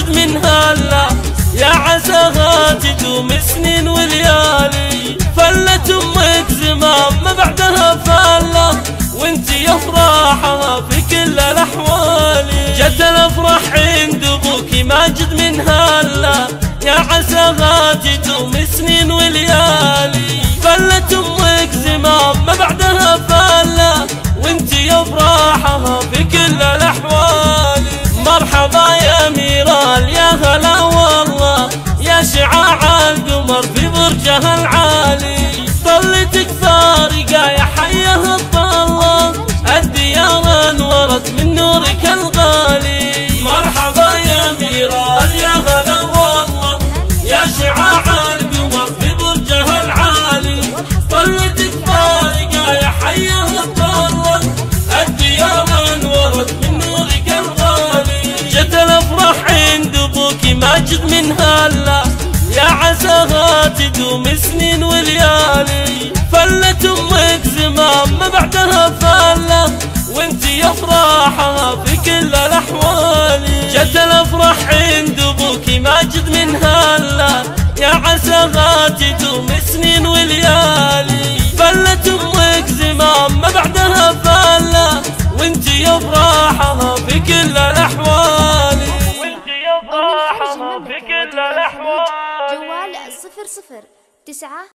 أبوك ماجد من هلا. يا عساها تدوم سنين وليالي. فلت أمك زمام ما بعدها فله يا فرحها في كل الأحوال. جت الأفراح عند أبوك ماجد من هلا. يا عساها تدوم سنين وليالي. فلت أمك برجها العالي. طلتك فارقة يا حيها الضالة. الديار انورت من نورك الغالي. مرحبا يا ميرال يا هلا والله يا شعاع تدوم سنين وليالي فلت أمك زمام ما بعدها فلة. وانت يا فرحها في كل الأحوال. جت الأفراح عند أبوك ماجد من هلا يا عساها تدوم سنين وليالي. فلت أمك زمام ما بعدها فلة. وانت يا فرحها في كل الأحوال. وانت يا فرحها في كل الأحوال. جوال صفر صفر. تسعة